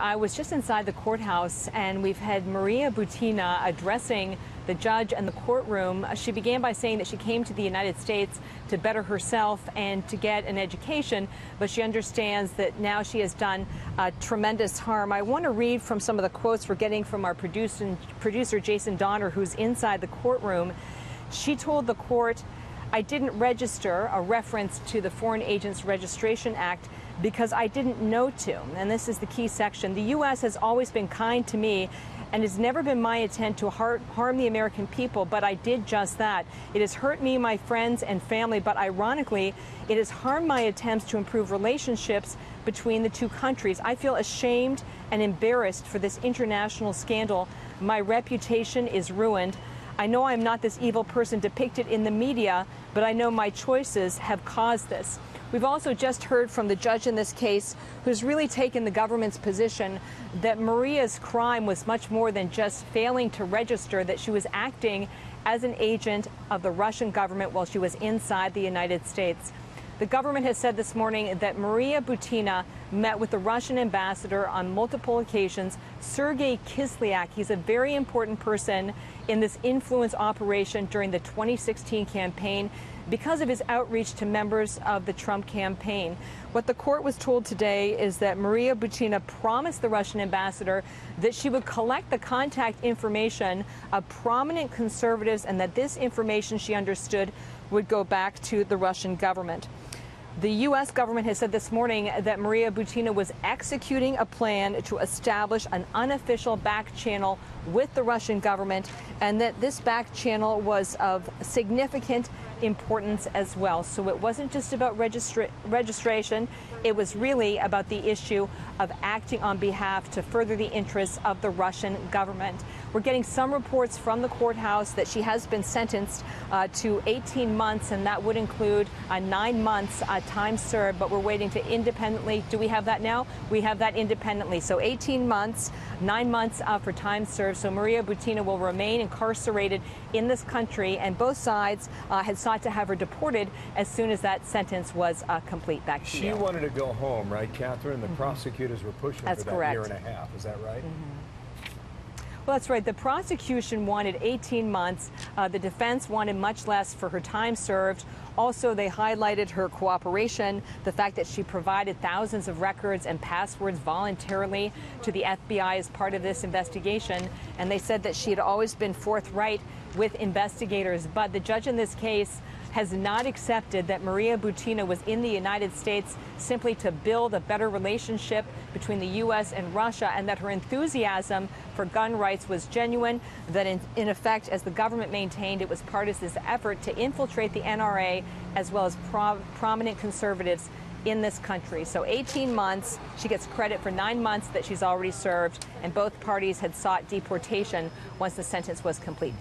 I was just inside the courthouse and we've had Maria Butina addressing the judge and the courtroom. She began by saying that she came to the United States to better herself and to get an education, but she understands that now she has done uh, tremendous harm. I want to read from some of the quotes we're getting from our producer, producer Jason Donner, who's inside the courtroom. She told the court, I didn't register a reference to the Foreign Agents Registration Act because I didn't know to. And this is the key section. The U.S. has always been kind to me and it's never been my intent to harm the American people, but I did just that. It has hurt me, my friends, and family, but ironically, it has harmed my attempts to improve relationships between the two countries. I feel ashamed and embarrassed for this international scandal. My reputation is ruined. I know I'm not this evil person depicted in the media, but I know my choices have caused this. We've also just heard from the judge in this case who's really taken the government's position that Maria's crime was much more than just failing to register, that she was acting as an agent of the Russian government while she was inside the United States. The government has said this morning that Maria Butina met with the Russian ambassador on multiple occasions, Sergei Kislyak. He's a very important person in this influence operation during the 2016 campaign because of his outreach to members of the Trump campaign. What the court was told today is that Maria Butina promised the Russian ambassador that she would collect the contact information of prominent conservatives and that this information, she understood, would go back to the Russian government. The U.S. government has said this morning that Maria Butina was executing a plan to establish an unofficial back channel with the Russian government and that this back channel was of significant importance as well. So it wasn't just about registra registration, it was really about the issue of acting on behalf to further the interests of the Russian government. We're getting some reports from the courthouse that she has been sentenced uh, to 18 months, and that would include uh, nine months uh, time served, but we're waiting to independently. Do we have that now? We have that independently. So 18 months, nine months uh, for time served. So Maria Butina will remain incarcerated in this country, and both sides uh, had sought to have her deported as soon as that sentence was uh, complete. Back to she you. She wanted to go home, right, Catherine? The mm -hmm. prosecutors were pushing That's for that correct. year and a half. Is that right? Mm -hmm. Well, that's right. The prosecution wanted 18 months. Uh, the defense wanted much less for her time served. Also, they highlighted her cooperation, the fact that she provided thousands of records and passwords voluntarily to the FBI as part of this investigation. And they said that she had always been forthright with investigators. But the judge in this case has not accepted that Maria Butina was in the United States simply to build a better relationship between the U.S. and Russia and that her enthusiasm for gun rights was genuine, that in, in effect, as the government maintained, it was part of this effort to infiltrate the NRA as well as pro prominent conservatives in this country. So 18 months. She gets credit for nine months that she's already served, and both parties had sought deportation once the sentence was complete.